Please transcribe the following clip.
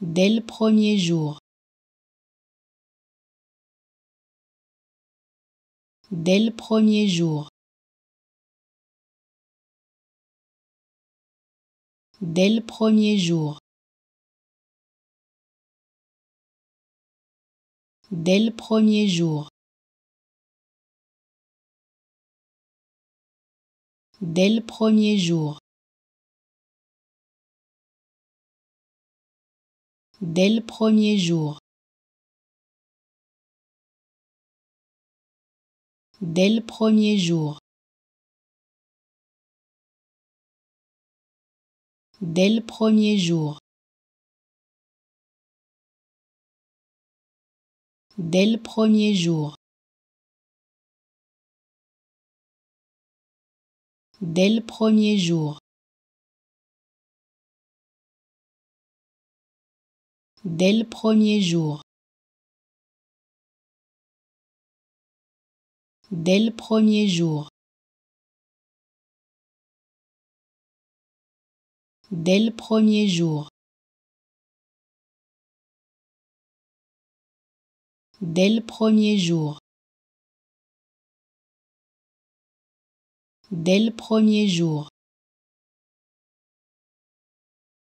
Dès le premier jour. Dès le premier jour. Dès le premier jour. Dès le premier jour. Dès le premier jour. Dès le premier jour. Dès le premier jour. Dès le premier jour. Dès le premier jour. Dès le premier jour. Dès le premier jour. Dès le premier jour. Dès le premier jour. Dès le premier jour. Dès le premier jour.